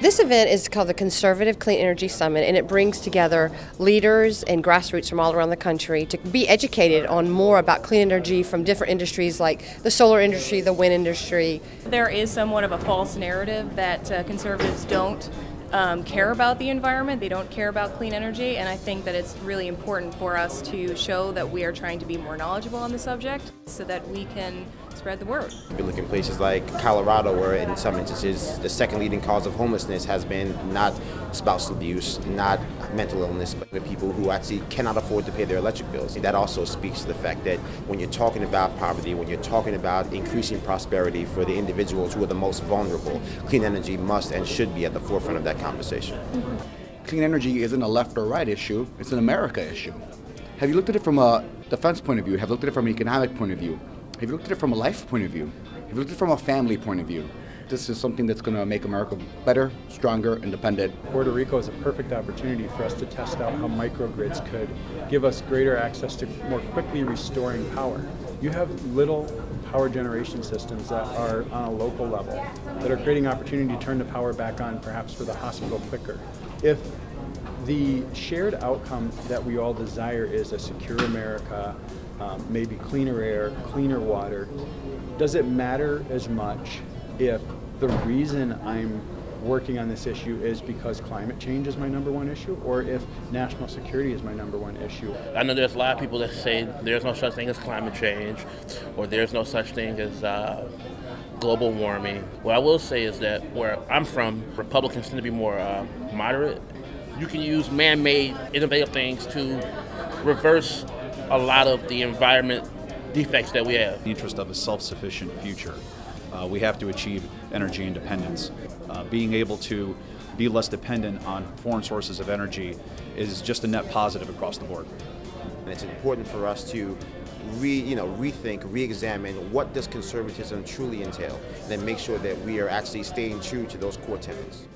This event is called the Conservative Clean Energy Summit, and it brings together leaders and grassroots from all around the country to be educated on more about clean energy from different industries like the solar industry, the wind industry. There is somewhat of a false narrative that uh, conservatives don't um, care about the environment, they don't care about clean energy, and I think that it's really important for us to show that we are trying to be more knowledgeable on the subject so that we can spread the word. If you look in places like Colorado, where in some instances the second leading cause of homelessness has been not spousal abuse, not mental illness, but the people who actually cannot afford to pay their electric bills. That also speaks to the fact that when you're talking about poverty, when you're talking about increasing prosperity for the individuals who are the most vulnerable, clean energy must and should be at the forefront of that conversation. Clean energy isn't a left or right issue, it's an America issue. Have you looked at it from a defense point of view? Have you looked at it from an economic point of view? Have you looked at it from a life point of view? Have you looked at it from a family point of view? This is something that's going to make America better, stronger, independent. Puerto Rico is a perfect opportunity for us to test out how microgrids could give us greater access to more quickly restoring power. You have little power generation systems that are on a local level that are creating opportunity to turn the power back on perhaps for the hospital quicker. If the shared outcome that we all desire is a secure America, um, maybe cleaner air, cleaner water. Does it matter as much if the reason I'm working on this issue is because climate change is my number one issue or if national security is my number one issue. I know there's a lot of people that say there's no such thing as climate change or there's no such thing as uh, global warming. What I will say is that where I'm from, Republicans tend to be more uh, moderate. You can use man made, innovative things to reverse a lot of the environment defects that we have. The interest of a self-sufficient future. Uh, we have to achieve energy independence. Uh, being able to be less dependent on foreign sources of energy is just a net positive across the board. And it's important for us to re, you know, rethink, re-examine what does conservatism truly entail, and then make sure that we are actually staying true to those core tenets.